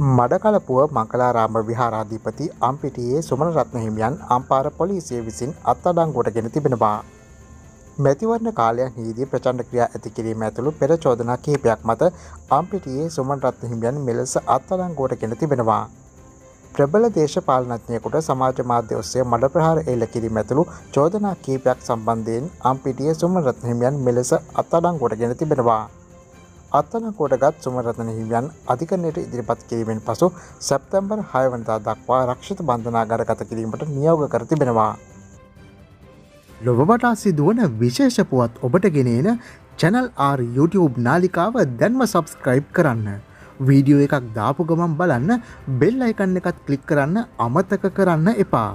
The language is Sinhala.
මඩකලපුව මංකලාරාම විහාරාධිපති අම්පිටියේ සුමන රත්න හිමියන් අම්පාර පොලිසිය විසින් අත්තඩංගුවට ගෙන තිබෙනවා. මැතිවරණ කාලයන් හිදී ප්‍රචණ්ඩ ක්‍රියා ඇති කිරීම ඇතුළු පෙර චෝදනා කිහිපයක් මත අම්පිටියේ සුමන් රත්න හිමියන් මෙලෙස අත්තඩංගුවට ගෙන තිබෙනවා. ප්‍රබල දේශපාලනඥයෙකුට සමාජ මාධ්‍ය ඔස්සේ මඩ ප්‍රහාර එල්ල කිරීම ඇතුළු චෝදනා කීපයක් සම්බන්ධයෙන් අම්පිටිය සුමන රත්න හිමියන් මෙලෙස අත්තඩංගුවට ගෙන තිබෙනවා. අත්තනකෝටගත් සුමරතන හිමියන් අධිකරණයට ඉදිරිපත් කිරීමෙන් පසු සැප්තැම්බර් හයවනතා දක්වා රක්ෂිත බන්ධනාගර ගත කිරීමට නියෝග කර තිබෙනවා. ලොබටා සිදුවන විශේෂපුවත් ඔබට ගෙනන චැනල් ආර් YouTube නාලිකාව දැන්ම සබස්ක්‍රයිබ් කරන්න. වීඩියෝ එකක් දාපු ගමන් බලන්න බෙල් අයිකන්න එකත් කලික් කරන්න අමතක කරන්න එපා.